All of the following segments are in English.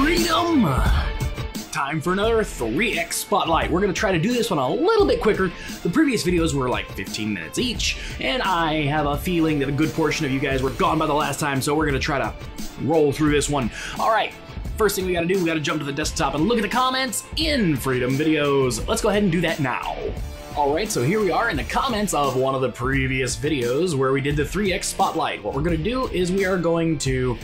Freedom! Time for another 3x Spotlight. We're gonna try to do this one a little bit quicker. The previous videos were like 15 minutes each, and I have a feeling that a good portion of you guys were gone by the last time, so we're gonna try to roll through this one. All right, first thing we gotta do, we gotta jump to the desktop and look at the comments in Freedom Videos. Let's go ahead and do that now. Alright, so here we are in the comments of one of the previous videos where we did the 3x Spotlight. What we're to do is we are going to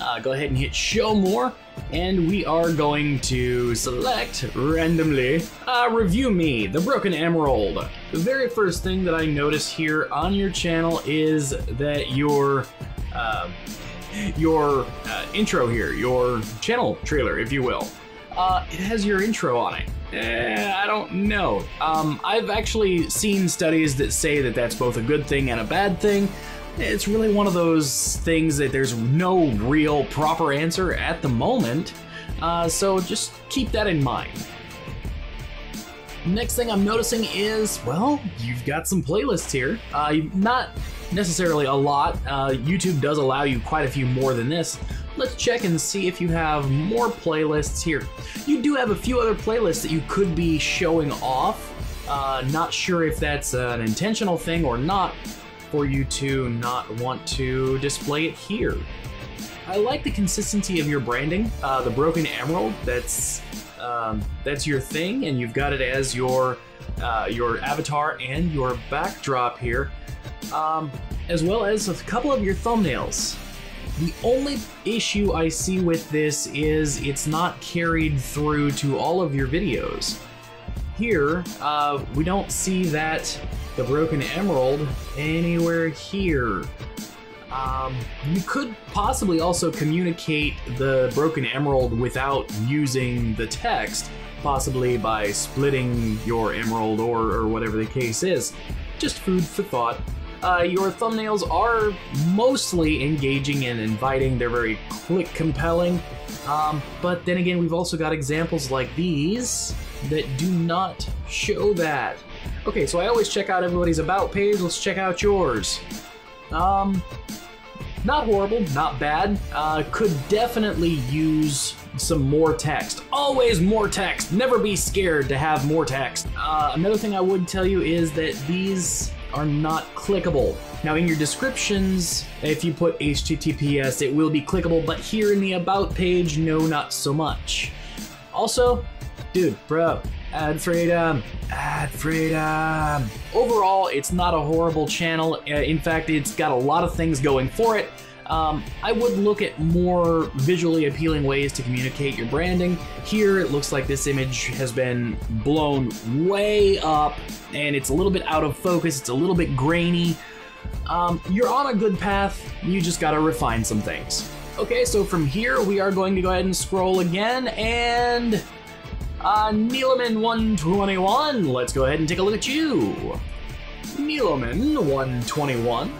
uh, go ahead and hit show more, and we are going to select randomly uh, Review Me, the Broken Emerald. The very first thing that I notice here on your channel is that your uh, your uh, intro here, your channel trailer, if you will, uh, it has your intro on it. Eh, I don't know. Um, I've actually seen studies that say that that's both a good thing and a bad thing. It's really one of those things that there's no real proper answer at the moment. Uh, so just keep that in mind. Next thing I'm noticing is, well, you've got some playlists here. Uh, not necessarily a lot. Uh, YouTube does allow you quite a few more than this. Let's check and see if you have more playlists here. You do have a few other playlists that you could be showing off. Uh, not sure if that's an intentional thing or not for you to not want to display it here. I like the consistency of your branding. Uh, the Broken Emerald, that's um, that's your thing, and you've got it as your uh, your avatar and your backdrop here, um, as well as a couple of your thumbnails. The only issue I see with this is it's not carried through to all of your videos. Here, uh, we don't see that the Broken Emerald anywhere here. Um, you could possibly also communicate the Broken Emerald without using the text, possibly by splitting your emerald or, or whatever the case is. Just food for thought. Uh, your thumbnails are mostly engaging and inviting. They're very click compelling. Um, but then again, we've also got examples like these that do not show that. Okay, so I always check out everybody's about page. Let's check out yours. Um, not horrible, not bad. Uh, could definitely use some more text. Always more text. Never be scared to have more text. Uh, another thing I would tell you is that these are not clickable. Now in your descriptions, if you put HTTPS, it will be clickable, but here in the About page, no, not so much. Also, dude, bro, add freedom, add freedom. Overall, it's not a horrible channel. Uh, in fact, it's got a lot of things going for it. Um, I would look at more visually appealing ways to communicate your branding. Here, it looks like this image has been blown way up and it's a little bit out of focus, it's a little bit grainy. Um, you're on a good path, you just gotta refine some things. Okay, so from here, we are going to go ahead and scroll again, and uh, Nielomen121, let's go ahead and take a look at you. Nielomen121,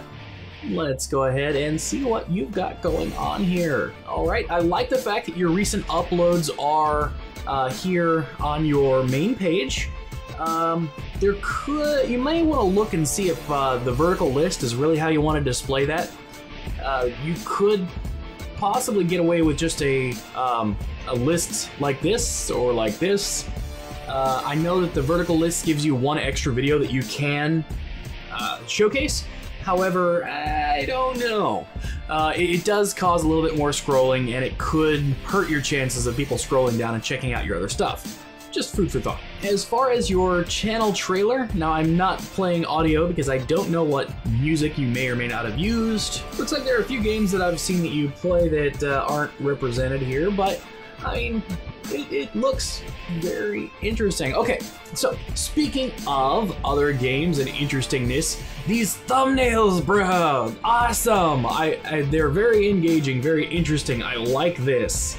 let's go ahead and see what you've got going on here. All right, I like the fact that your recent uploads are uh, here on your main page. Um, there could, you may want to look and see if uh, the vertical list is really how you want to display that. Uh, you could possibly get away with just a, um, a list like this or like this. Uh, I know that the vertical list gives you one extra video that you can uh, showcase. However, I don't know. Uh, it, it, does cause a little bit more scrolling and it could hurt your chances of people scrolling down and checking out your other stuff just food for thought. As far as your channel trailer, now I'm not playing audio because I don't know what music you may or may not have used. Looks like there are a few games that I've seen that you play that uh, aren't represented here, but I mean, it, it, looks very interesting. Okay, so speaking of other games and interestingness, these thumbnails, bro, awesome! I, I they're very engaging, very interesting. I like this.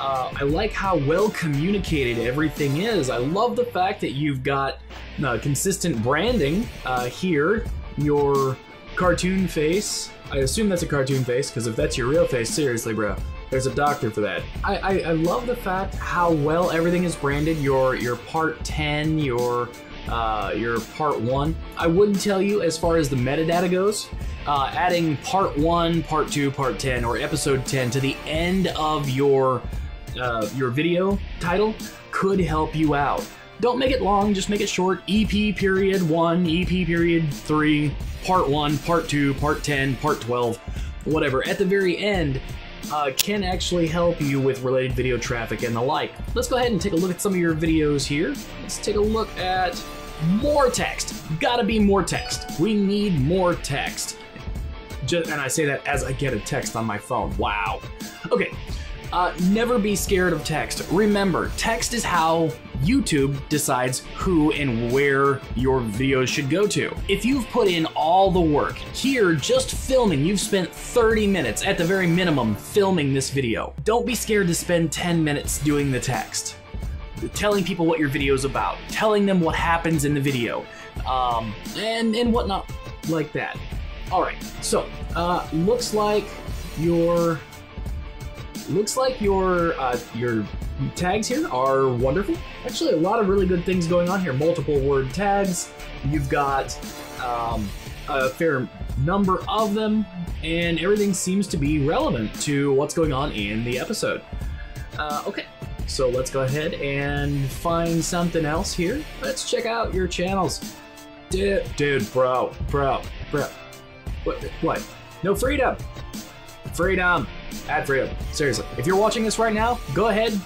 Uh, I like how well communicated everything is. I love the fact that you've got uh, consistent branding uh, here. Your cartoon face. I assume that's a cartoon face, because if that's your real face, seriously, bro, there's a doctor for that. I, I, I love the fact how well everything is branded. Your your part 10, your uh, your part one. I wouldn't tell you as far as the metadata goes. Uh, adding part one, part two, part 10, or episode 10 to the end of your uh, your video title could help you out. Don't make it long, just make it short. EP period 1, EP period 3, part 1, part 2, part 10, part 12, whatever. At the very end, uh, can actually help you with related video traffic and the like. Let's go ahead and take a look at some of your videos here. Let's take a look at more text. Gotta be more text. We need more text. Just, and I say that as I get a text on my phone. Wow. Okay. Uh, never be scared of text. Remember, text is how YouTube decides who and where your videos should go to. If you've put in all the work here, just filming, you've spent 30 minutes at the very minimum filming this video. Don't be scared to spend 10 minutes doing the text. Telling people what your video is about, telling them what happens in the video, um, and, and whatnot like that. All right, so uh, looks like your looks like your uh, your tags here are wonderful. Actually, a lot of really good things going on here. Multiple word tags. You've got um, a fair number of them, and everything seems to be relevant to what's going on in the episode. Uh, okay, so let's go ahead and find something else here. Let's check out your channels. Dude, dude, bro, bro, bro. What? What? No freedom. Freedom. Add freedom. Seriously. If you're watching this right now, go ahead.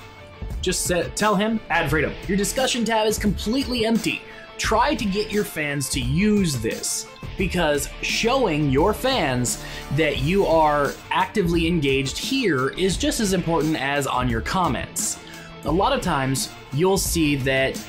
Just set, tell him add freedom. Your discussion tab is completely empty. Try to get your fans to use this because showing your fans that you are actively engaged here is just as important as on your comments. A lot of times you'll see that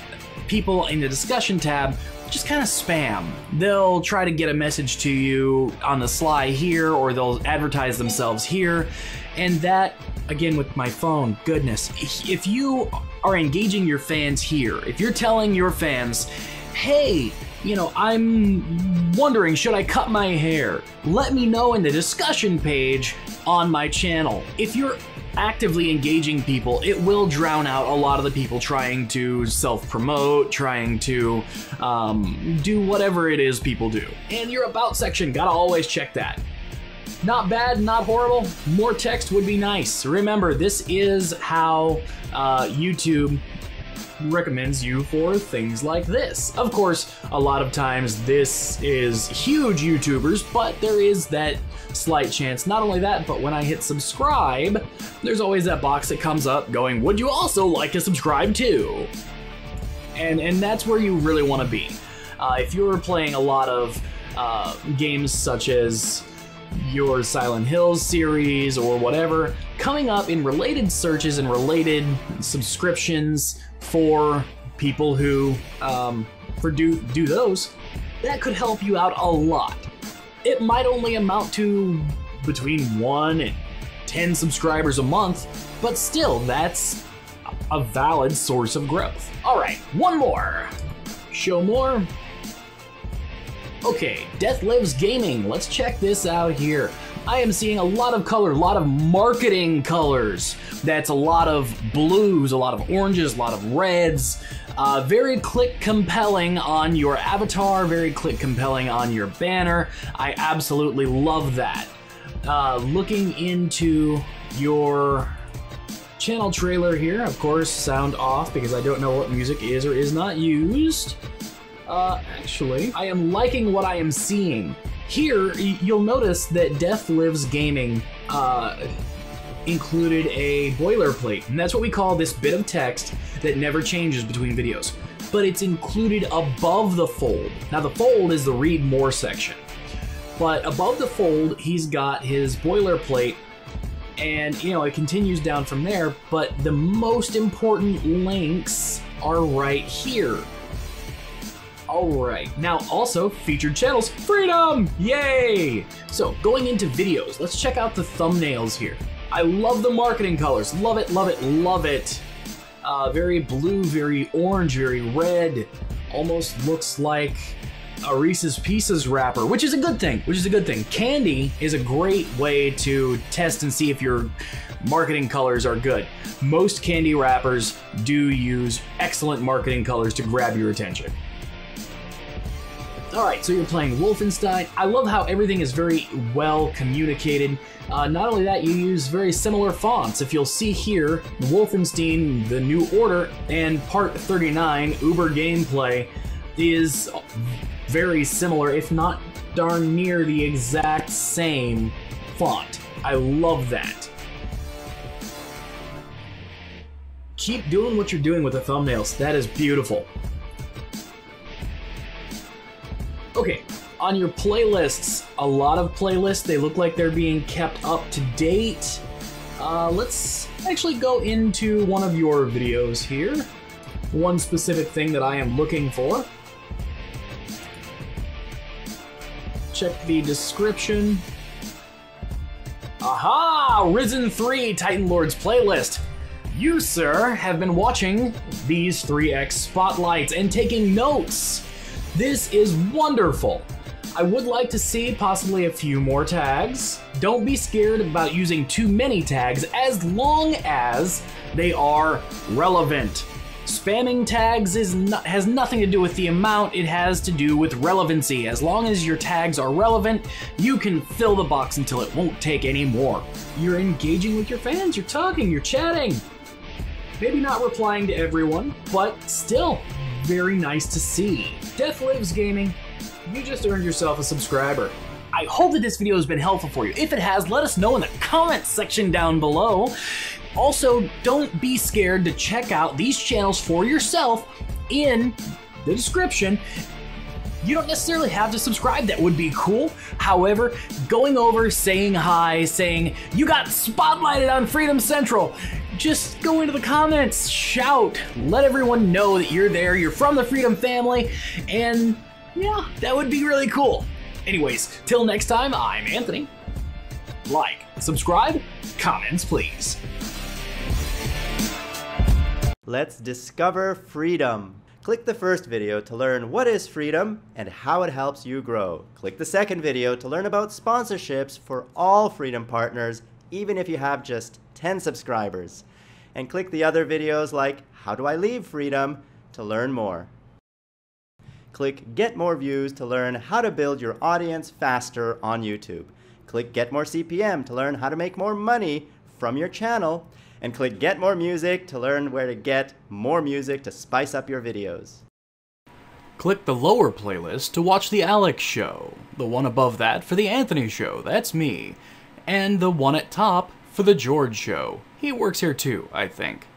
people in the discussion tab just kind of spam. They'll try to get a message to you on the sly here, or they'll advertise themselves here. And that, again, with my phone, goodness, if you are engaging your fans here, if you're telling your fans, hey, you know, I'm wondering, should I cut my hair? Let me know in the discussion page on my channel. If you're actively engaging people, it will drown out a lot of the people trying to self promote, trying to um, do whatever it is people do. And your About section, gotta always check that. Not bad, not horrible. More text would be nice. Remember, this is how uh, YouTube recommends you for things like this. Of course, a lot of times this is huge YouTubers, but there is that slight chance. Not only that, but when I hit subscribe, there's always that box that comes up going, would you also like to subscribe too? And, and that's where you really want to be. Uh, if you're playing a lot of uh, games such as your Silent Hills series or whatever, coming up in related searches and related subscriptions for people who um, for do do those, that could help you out a lot. It might only amount to between one and ten subscribers a month, but still, that's a valid source of growth. All right, one more. Show more. Okay, Death Lives Gaming. Let's check this out here. I am seeing a lot of color, a lot of marketing colors. That's a lot of blues, a lot of oranges, a lot of reds. Uh, very click compelling on your avatar, very click compelling on your banner. I absolutely love that. Uh, looking into your channel trailer here, of course, sound off because I don't know what music is or is not used. Uh, actually, I am liking what I am seeing. Here, you'll notice that Death Lives Gaming uh, included a boilerplate, and that's what we call this bit of text that never changes between videos. But it's included above the fold. Now, the fold is the read more section. But above the fold, he's got his boilerplate, and you know, it continues down from there, but the most important links are right here. Alright, now also featured channels, freedom! Yay! So going into videos, let's check out the thumbnails here. I love the marketing colors, love it, love it, love it. Uh, very blue, very orange, very red. Almost looks like a Reese's Pieces wrapper, which is a good thing, which is a good thing. Candy is a great way to test and see if your marketing colors are good. Most candy wrappers do use excellent marketing colors to grab your attention. Alright, so you're playing Wolfenstein. I love how everything is very well communicated. Uh, not only that, you use very similar fonts. If you'll see here, Wolfenstein, The New Order, and Part 39, Uber Gameplay, is very similar, if not darn near the exact same font. I love that. Keep doing what you're doing with the thumbnails. That is beautiful. Okay, on your playlists, a lot of playlists, they look like they're being kept up to date. Uh, let's actually go into one of your videos here. One specific thing that I am looking for. Check the description. Aha! Risen 3 Titan Lords playlist. You, sir, have been watching these 3x spotlights and taking notes. This is wonderful. I would like to see possibly a few more tags. Don't be scared about using too many tags as long as they are relevant. Spamming tags is has nothing to do with the amount, it has to do with relevancy. As long as your tags are relevant, you can fill the box until it won't take any more. You're engaging with your fans, you're talking, you're chatting. Maybe not replying to everyone, but still, very nice to see. Death Lives Gaming, you just earned yourself a subscriber. I hope that this video has been helpful for you. If it has, let us know in the comments section down below. Also, don't be scared to check out these channels for yourself in the description. You don't necessarily have to subscribe, that would be cool. However, going over, saying hi, saying, you got spotlighted on Freedom Central, just go into the comments, shout, let everyone know that you're there, you're from the Freedom family, and yeah, that would be really cool. Anyways, till next time, I'm Anthony. Like, subscribe, comments, please. Let's discover freedom. Click the first video to learn what is freedom and how it helps you grow. Click the second video to learn about sponsorships for all Freedom partners, even if you have just 10 subscribers. And click the other videos like How Do I Leave Freedom to learn more. Click Get More Views to learn how to build your audience faster on YouTube. Click Get More CPM to learn how to make more money from your channel. And click Get More Music to learn where to get more music to spice up your videos. Click the lower playlist to watch The Alex Show, the one above that for The Anthony Show, that's me, and the one at top for The George Show. He works here too, I think.